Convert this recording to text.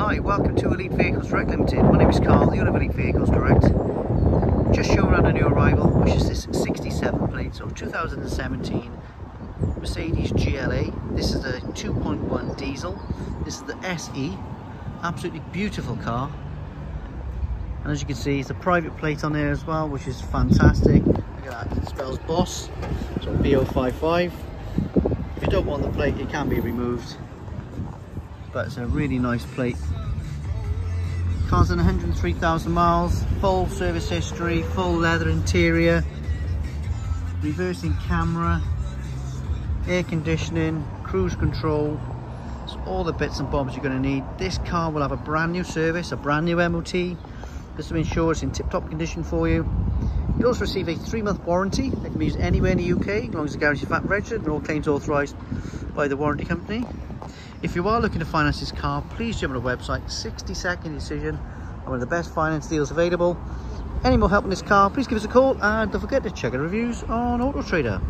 Hi, welcome to Elite Vehicles Direct Limited. My name is Carl, the owner of Elite Vehicles Direct. Just showing around a new arrival, which is this 67 plate, so 2017 Mercedes GLA. This is a 2.1 diesel. This is the SE. Absolutely beautiful car. And as you can see, it's a private plate on there as well, which is fantastic. Look at that, it spells Boss, so BO55. If you don't want the plate, it can be removed but it's a really nice plate. Car's done 103,000 miles, full service history, full leather interior, reversing camera, air conditioning, cruise control, it's all the bits and bobs you're going to need. This car will have a brand new service, a brand new MOT, just to ensure it's in tip-top condition for you. You'll also receive a three-month warranty that can be used anywhere in the UK, as long as the garage is VAT registered and all claims authorised by the warranty company. If you are looking to finance this car, please jump on the website, 60 second decision, one of the best finance deals available. Any more help on this car, please give us a call and don't forget to check our reviews on Auto Trader.